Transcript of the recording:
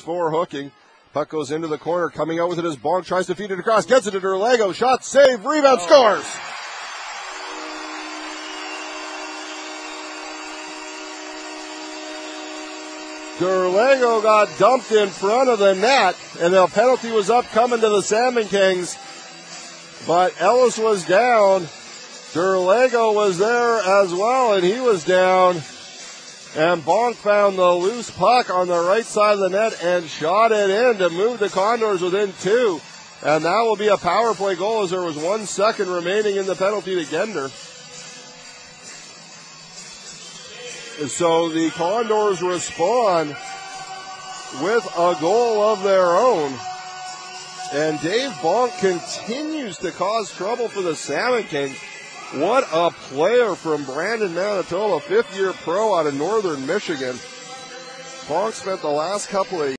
for hooking. Puck goes into the corner, coming out with it as Bonk tries to feed it across, gets it to Derlago, shot, save, rebound, oh. scores! Derlago got dumped in front of the net, and the penalty was up coming to the Salmon Kings. But Ellis was down. Derlago was there as well, and he was down. And Bonk found the loose puck on the right side of the net and shot it in to move the Condors within two. And that will be a power play goal as there was one second remaining in the penalty to Gender. So the Condors respond with a goal of their own. And Dave Bonk continues to cause trouble for the Salmon Kings. What a player from Brandon, Manitoba, fifth year pro out of northern Michigan. Bonk spent the last couple of